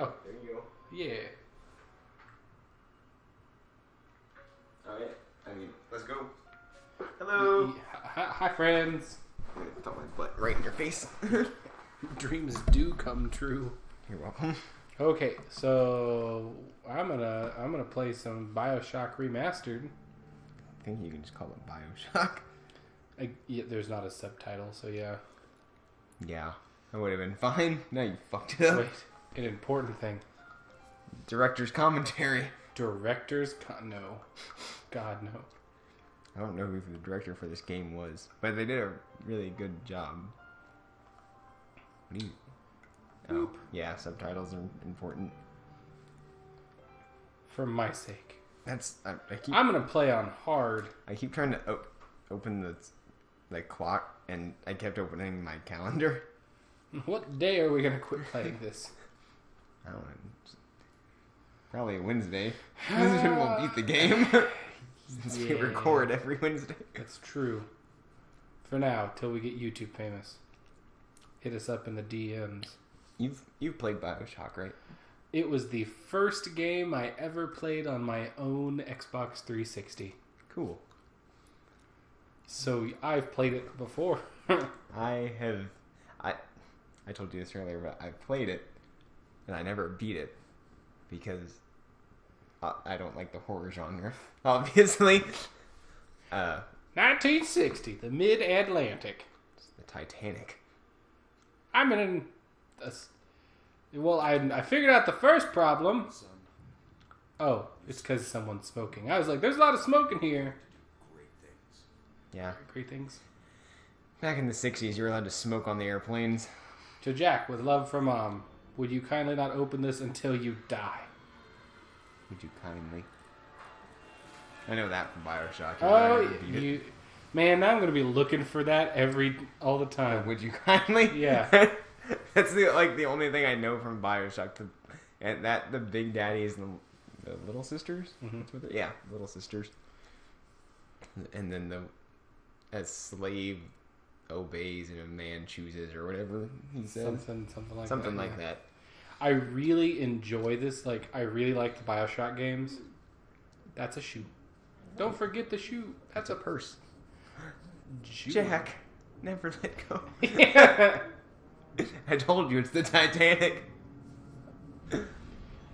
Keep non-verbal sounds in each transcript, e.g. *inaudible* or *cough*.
Oh, There you go. yeah. Alright. I mean, let's go. Hello. Hi, hi, friends. I'm gonna my butt right in your face. *laughs* Dreams do come true. You're welcome. Okay, so I'm gonna I'm gonna play some Bioshock Remastered. I think you can just call it Bioshock. I, yeah, there's not a subtitle, so yeah. Yeah, that would have been fine. Now you fucked it up. Wait, an important thing. Director's commentary. Director's con- no, *laughs* God no. I don't know who the director for this game was, but they did a really good job. What you? Oh, yeah, subtitles are important. For my sake, That's I, I keep I'm gonna play on hard. I keep trying to op- open the the clock, and I kept opening my calendar. *laughs* What day are we gonna quit playing this? I don't know. Probably a Wednesday. *laughs* Wednesday we'll beat the game. *laughs* Since we record every Wednesday. That's true. For now, till we get YouTube famous. Hit us up in the DMs. You've you've played Bioshock, right? It was the first game I ever played on my own Xbox 360. Cool. So I've played it before. *laughs* I have I I told you this earlier, but I played it and I never beat it because I, I don't like the horror genre, *laughs* obviously. Uh, 1960, the Mid Atlantic. it's the Titanic. I'm in a, well, I I figured out the first problem. Oh, it's because someone's smoking. I was like, "There's a lot of smoke in here." great things. Yeah, Great things. back in the '60s, you were allowed to smoke on the airplanes. To Jack, with love from mom, would you kindly not open this until you die? Would you kindly? I know that from Bioshock. Oh, I never beat it. you, man! Now I'm gonna be looking for that every all the time. Would you kindly? Yeah. *laughs* That's the like the only thing I know from Bioshock. The, and that the Big Daddies and the, the Little Sisters. Mhm. What yeah, Little Sisters. And then the a slave obeys and a man chooses or whatever he said. Something, something like Something that. like yeah. that. I really enjoy this. Like, I really like the Bioshock games. That's a shoot. Don't forget the shoot. That's a purse. shoot. Jack, never let go. Yeah. *laughs* I told you it's the Titanic.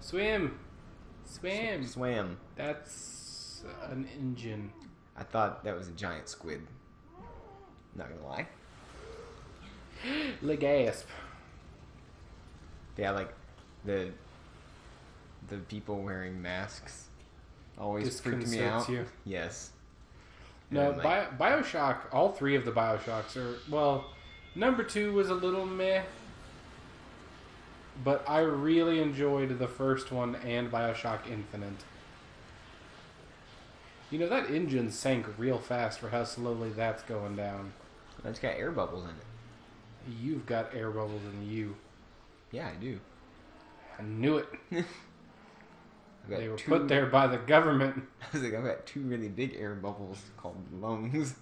Swim, swim. swim. That's an engine. I thought that was a giant squid. Not gonna lie. Le gasp. Yeah, like the the people wearing masks always freaked me out. you. Yes. No, like, Bio, Bioshock. All three of the Bioshocks are well. Number two was a little meh, but I really enjoyed the first one and Bioshock Infinite. You know that engine sank real fast for how slowly that's going down. It's got air bubbles in it. You've got air bubbles in you. Yeah, I do. I knew it. *laughs* They were two, put there by the government. *laughs* I was like, I've got two really big air bubbles called lungs,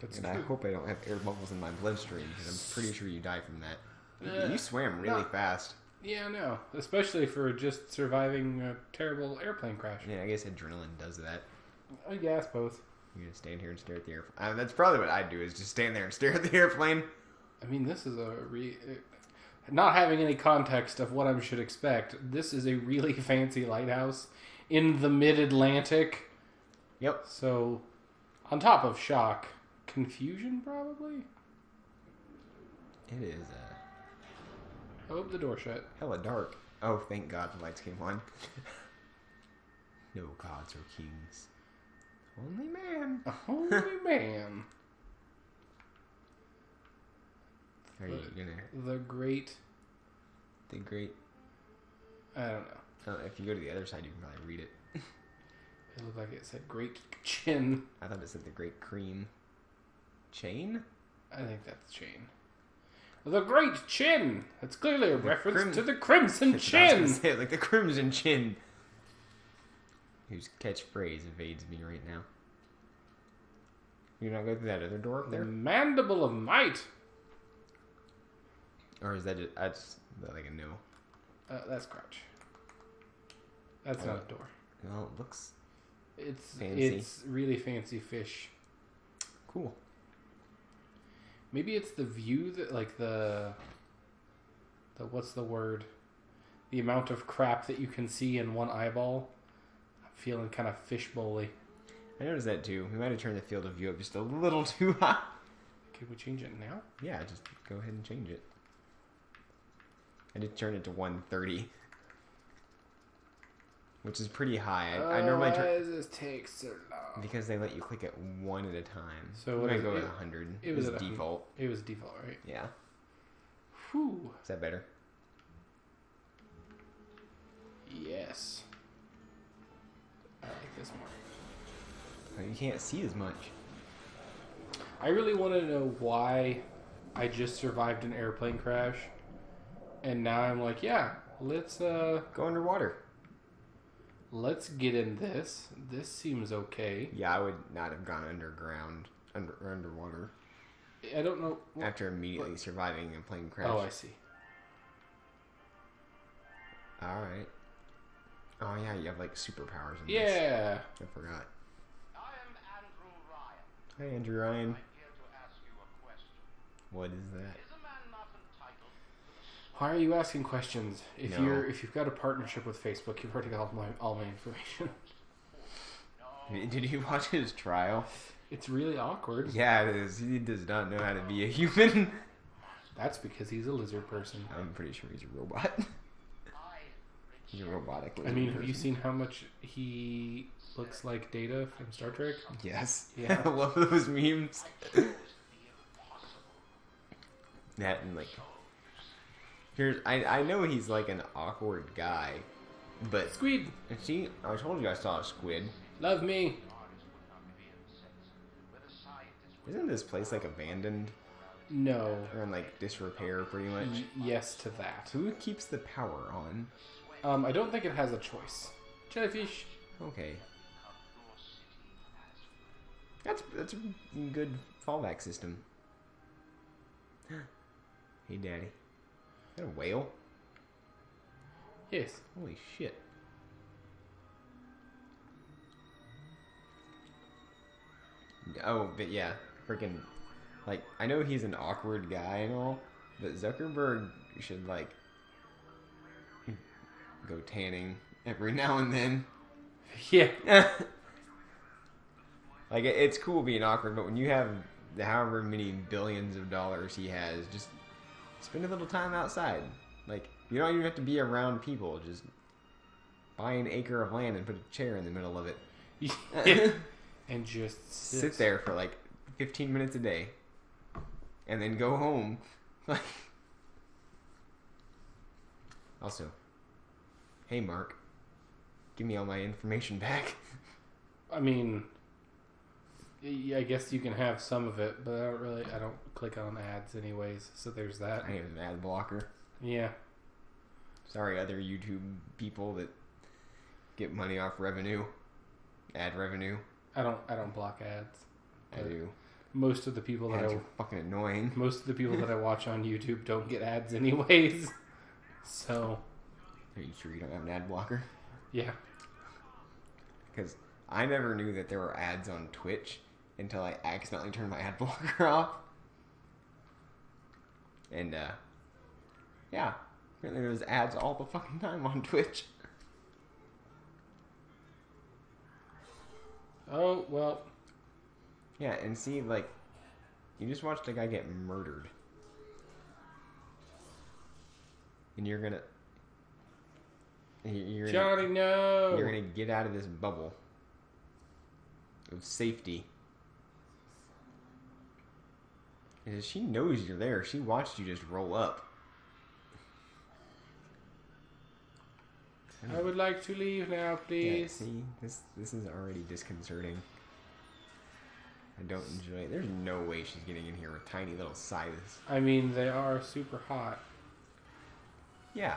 That's and I hope I don't have air bubbles in my bloodstream because I'm pretty sure you die from that. Uh, you swam really no. fast. Yeah, no. Especially for just surviving a terrible airplane crash. Yeah, I guess adrenaline does that. Yeah, I both. You just stand here and stare at the airplane. Uh, that's probably what I'd do is just stand there and *laughs* stare at the airplane. I mean, this is a re. Not having any context of what I should expect, this is a really *laughs* fancy lighthouse in the mid Atlantic. Yep. So, on top of shock, confusion probably? It is uh, I hope the door shut. hella dark. Oh, thank God the lights came on. *laughs* no gods or kings. A holy *laughs* man. Are you gonna The great. the great? I don't know. Uh, if you go to the other side, you can probably read it. *laughs* It looked like it said great chin. I thought it said the great cream. Chain? I think that's chain. The great chin. That's clearly a reference crim- to the crimson *laughs* That's I was chin. say, like the crimson chin. Whose catchphrase evades me right now. You not going through that other door up The there, mandible of might. or is that just, that's like a new? Uh, that's crouch. That's not a door. Well, it looks It's Fancy. it's really fancy fish. cool. Maybe it's the view that like the the what's the word? The amount of crap that you can see in one eyeball. I'm feeling kind of fishbowly. I noticed that too. We might have turned the field of view up just a little *laughs* too high. Can we change it now? Yeah, just go ahead and change it. I did turn it to 130, which is pretty high. I, I normally uh, why does this take so long? because they let you click it one at a time. So what might is go it? with It- 100. it was 100. default. It was default, right? Yeah, Whew. is that better? Yes. I like this more. You can't see as much. I really want to know why I just survived an airplane crash, and now I'm like, yeah, let's uh, Go underwater. let's get in this. This seems okay. Yeah, I would not have gone underground, under or underwater I don't know. after immediately surviving a plane crash. Oh, I see. All right. Oh yeah, you have like superpowers. In This. Yeah. I forgot. I am Andrew Ryan. Hi, Andrew Ryan. I'm here to ask you a question. What is that? Is a man not entitled Why are you asking questions? If No. you're if you've got a partnership with Facebook, you've already got all my all my information. *laughs* *laughs* Did you watch his trial? It's really awkward. Yeah, it is. He does not know how to be a human. That's because he's a lizard person. I'm pretty sure he's a robot. *laughs* I he's a robotic. I mean, have you seen how much he looks like Data from Star Trek? Yes. Yeah. I *laughs* love those memes. that and like, here's I I know he's like an awkward guy, but Squid, And see, I told you I saw a squid. love me. with a scientist Isn't this place like abandoned No. or in like disrepair pretty much? Yes to that. Who keeps the power on? Um, I don't think it has a choice. Jellyfish. Okay. That's that's a good fallback system. *gasps* hey, Daddy. Is that a whale? Yes. Holy shit. Oh, but yeah, freaking, like, I know he's an awkward guy and all, but Zuckerberg should, like, go tanning every *laughs* now and then. Yeah. *laughs* like, it's cool being awkward, but when you have the however many billions of dollars he has, just spend a little time outside. Like, you don't even have to be around people, just buy an acre of land and put a chair in the middle of it. *laughs* yeah. And just sit. sit there for like 15 minutes a day and then go home like also hey mark give me all my information back *laughs* I mean, I guess you can have some of it, but I don't really. I don't click on ads anyways. So there's that. i have an ad blocker Yeah. sorry other youtube people that get money off revenue ad revenue I don't. I don't block ads. i do Most of the people that ads I are fucking annoying most of the people that I watch on YouTube don't get ads anyways. *laughs* So are you sure you don't have an ad blocker yeah. because I never knew that there were ads on Twitch until I accidentally turned my ad *laughs* blocker off. And uh, yeah, apparently there's ads all the fucking time on Twitch. Oh well. Yeah, and see, like, you just watched a guy get murdered, and you're gonna, you're gonna, Johnny, no. you're gonna get out of this bubble of safety. And she knows you're there. She watched you just roll up. I would like to leave now, please. Yeah, see, this this is already disconcerting. I don't enjoy it. There's no way she's getting in here with tiny little sizes. I mean, they are super hot. Yeah,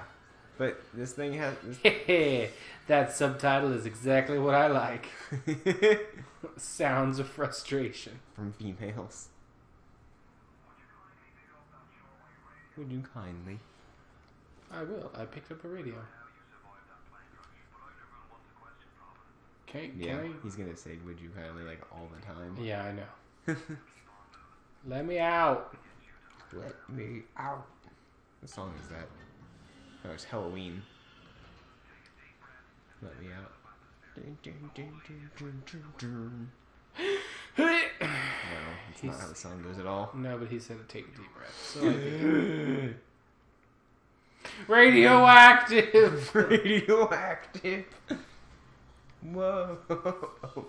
but this thing has. This... *laughs* that subtitle is exactly what I like. *laughs* Sounds of frustration. from females. Would you kindly? I will. I picked up a radio. Can, can Yeah, I? he's gonna say, "Would you kindly?" like all the time. Yeah, I know. *laughs* Let me out. Let me out. What song is that? Oh, it's Halloween. Let me out. No, it's not how the song goes at all. No, but he said to take a deep breath. So *laughs* Radioactive. *laughs* Radioactive. Whoa. *laughs*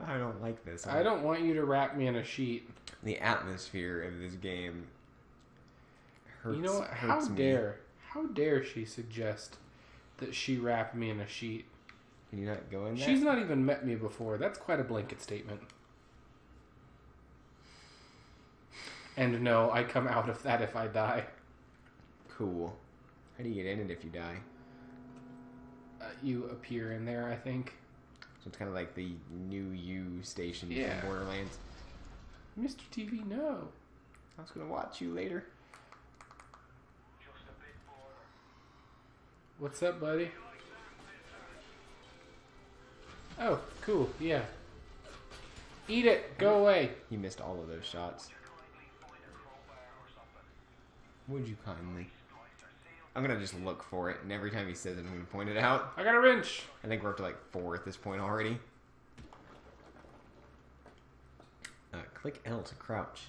I don't like this. I don't want you to wrap me in a sheet. The atmosphere of this game hurts. you know what? How hurts me. dare? How dare she suggest that she wrap me in a sheet? Can you not go in there? She's not even met me before. That's quite a blanket statement. And no, I come out of that if I die. cool. How do you get in it if you die? Uh, you appear in there, I think. So it's kind of like the New-U station Yeah. from Borderlands. Mr. TV, no. I was gonna watch you later. What's up, buddy? Oh, cool. Yeah. Eat it. Go away. He missed all of those shots. Would you kindly? I'm gonna just look for it, and every time he says it, I'm gonna point it out. I got a wrench. I think we're up to like four at this point already. Uh, click L to crouch.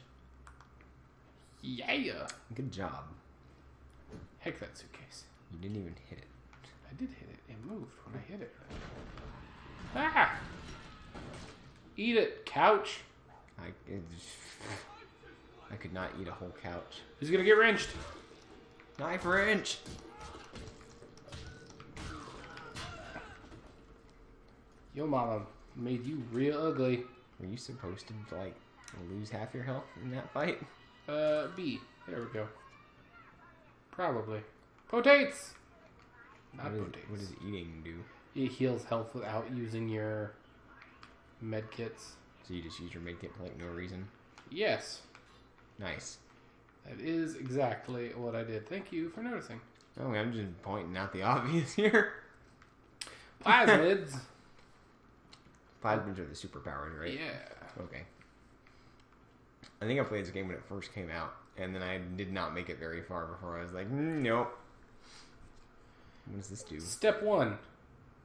Yeah. Good job. Heck, that suitcase. You didn't even hit it. I did hit it. It moved when I hit it. Ah! Eat it, couch. I, it, I could not eat a whole couch. Who's gonna get wrenched? Knife wrench. Yo, mama made you real ugly. Were you supposed to like lose half your health in that fight? Uh, B. There we go. Probably. Potates! Not What, is, potates. what does eating do? It heals health without using your med kits. So you just use your medkit for like no reason? Yes, Nice. that is exactly what I did. Thank you for noticing. Oh, I'm just pointing out the *laughs* obvious here. Plasmids. *laughs* Plasmids are the superpowers, right? yeah. Okay. I think I played this game when it first came out, and then I did not make it very far before I was like, "Mm, nope. What does this do? Step one.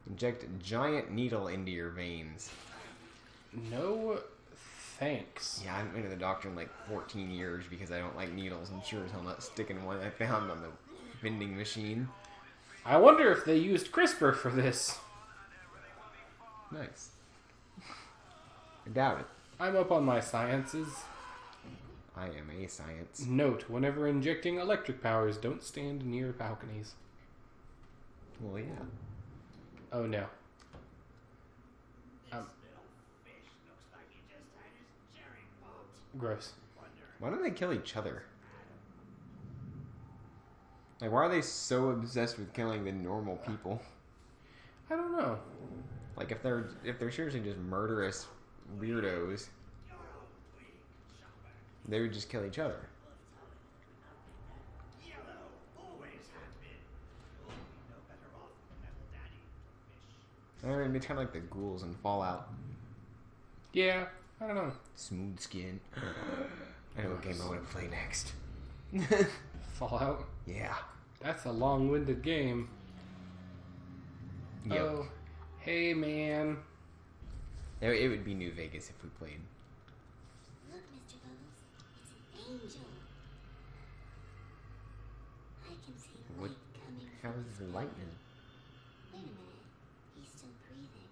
Inject a giant needle into your veins. No thanks. Yeah, I haven't been to the doctor in like 14 years because I don't like needles. I'm sure as hell not sticking one I found on the vending machine. I wonder if they used CRISPR for this. Nice. I doubt it. I'm up on my sciences. I am a science. Note, whenever injecting electric powers, don't stand near balconies. Well, yeah. Oh no. Um, gross. Why don't they kill each other? Like, why are they so obsessed with killing the normal people? I don't know. Like, if they're if they're seriously just murderous weirdos, they would just kill each other. I mean, it's kind of like the ghouls in Fallout. Yeah, I don't know. Smooth skin. *gasps* I know what game I want to play next. *laughs* Fallout. yeah. That's a long-winded game. Yep. Oh, hey man. It, it would be New Vegas if we played. Look, Mr. Bubbles, it's an angel. I can see What- light coming How from is his the lightning? Wait a minute, he's still breathing.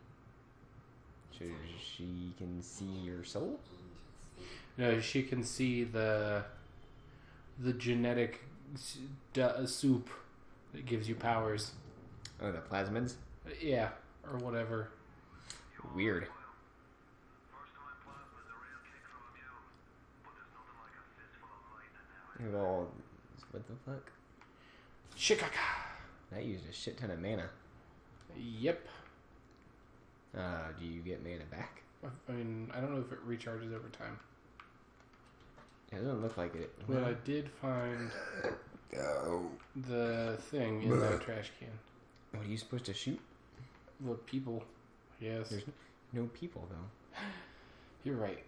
So she can see your soul? No, she can see the the genetic uh, soup that gives you powers. Oh, the plasmids? Yeah, or whatever. Weird. Well, what the fuck? Shikaka. That used a shit ton of mana. Yep. Uh, do you get mana back? I mean, I don't know if it recharges over time, It doesn't look like it. but I did find *laughs* Oh. the thing in that trash can. What are you supposed to shoot? The people. Yes. There's no people though. *gasps* You're right.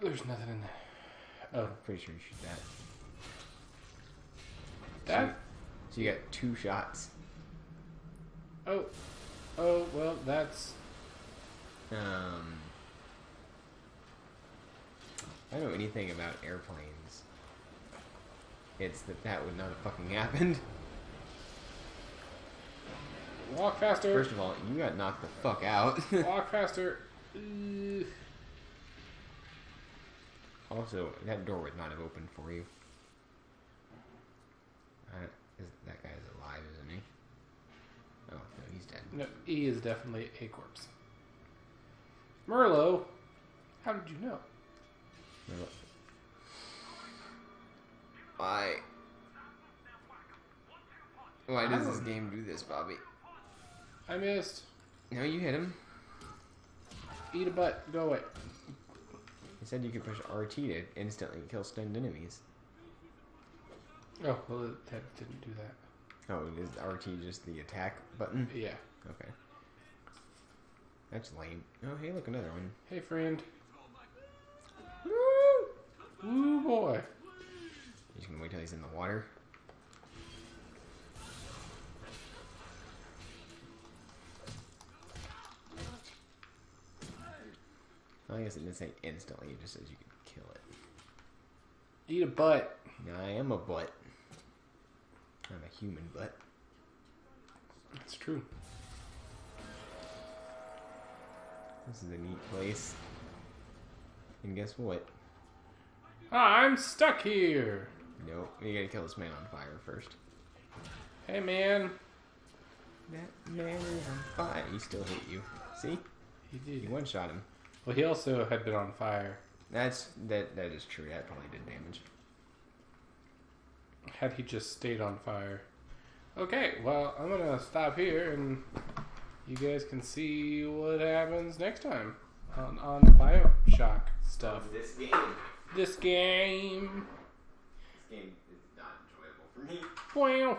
There's nothing in there. Oh, I'm pretty sure you shoot that. that. So you got two shots. Oh, oh. Well, that's Um, I don't know anything about airplanes. It's that that would not have fucking happened. walk faster. First of all, you got knocked the fuck out. *laughs* walk faster. Also, that door would not have opened for you. I, is, that guy's alive, isn't he? Oh, no, he's dead. no, he is definitely a corpse. Merlot, how did you know? No. Why? Why does this oh. game do this, Bobby? I missed. No, you hit him. Eat a butt. Go away. He said you could push RT to instantly kill stunned enemies. Oh, well, that didn't do that. Oh, is RT just the attack button? Yeah. Okay. That's lame. Oh, hey, look, another one. Hey, friend. Woo! Woo, boy. You just gonna wait till he's in the water? I guess it didn't say instantly, it just says you could kill it. Eat a butt. I am a butt. I'm a human butt. That's true. This is a neat place. And guess what? I'm stuck here. Nope, you gotta kill this man on fire first. Hey, man. That man is on fire. He still hit you. See? He You did. one shot him. Well, he also had been on fire. That's that that is true. That probably did damage. Had he just stayed on fire. Okay, well, I'm gonna stop here and you guys can see what happens next time on, on the Bioshock stuff. This game This game. this game is not enjoyable for me. Wow.